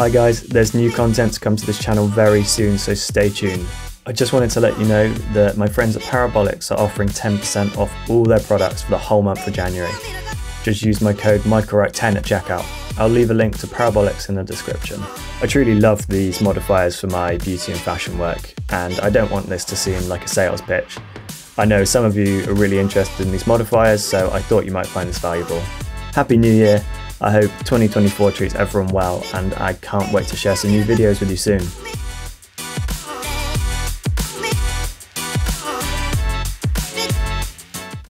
Hi guys, there's new content to come to this channel very soon, so stay tuned. I just wanted to let you know that my friends at Parabolix are offering 10% off all their products for the whole month of January. Just use my code MichaelWright10 at checkout. I'll leave a link to Parabolix in the description. I truly love these modifiers for my beauty and fashion work, and I don't want this to seem like a sales pitch. I know some of you are really interested in these modifiers, so I thought you might find this valuable. Happy New Year! I hope 2024 treats everyone well, and I can't wait to share some new videos with you soon.